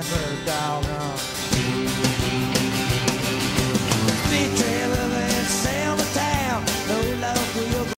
never down.